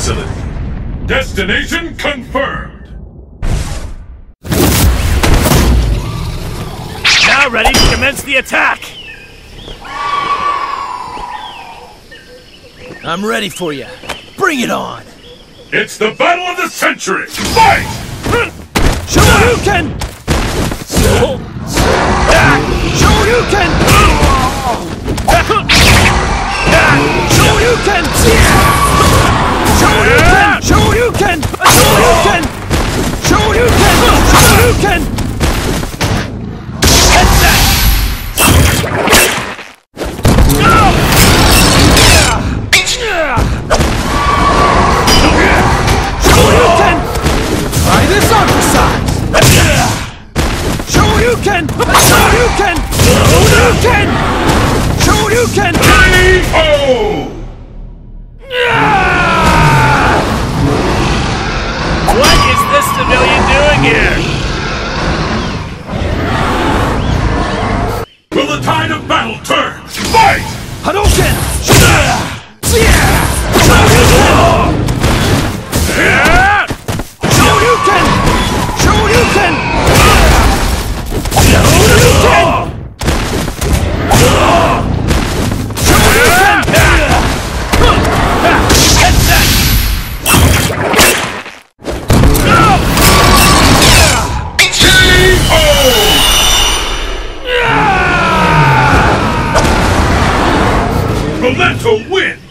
facility. Destination confirmed. Now ready to commence the attack! I'm ready for you. Bring it on! It's the battle of the century. Fight! Shoryuken! Shoryuken! Shoryuken! Shoryuken! Shoryuken! The tide of battle turn? Fight! Hadouken! Yeah! Rolento win!